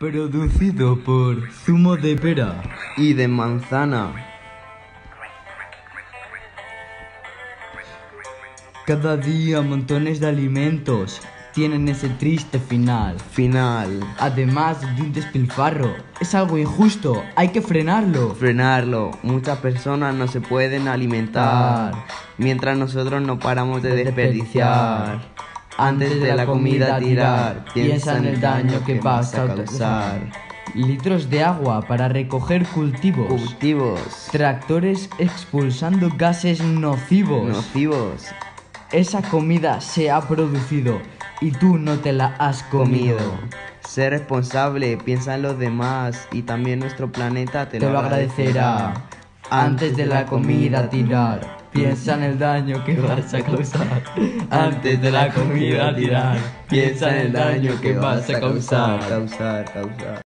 Producido por Zumo de Pera. y de manzana. Cada día montones de alimentos tienen ese triste final. Final. Además de un despilfarro, es algo injusto, hay que frenarlo. Frenarlo. Muchas personas no se pueden alimentar. Mientras nosotros no paramos de desperdiciar. Antes de la comida tirar, piensa en el daño que vas a causar. Litros de agua para recoger cultivos. Cultivos. Tractores expulsando gases nocivos. Nocivos. Esa comida se ha producido y tú no te la has comido. Sé responsable, piensa en los demás y también nuestro planeta te, Te lo agradecerá. Antes de la comida tirar, piensa en el daño que vas a causar. Antes de la comida tirar, piensa en el daño que vas a causar. Causar, causar.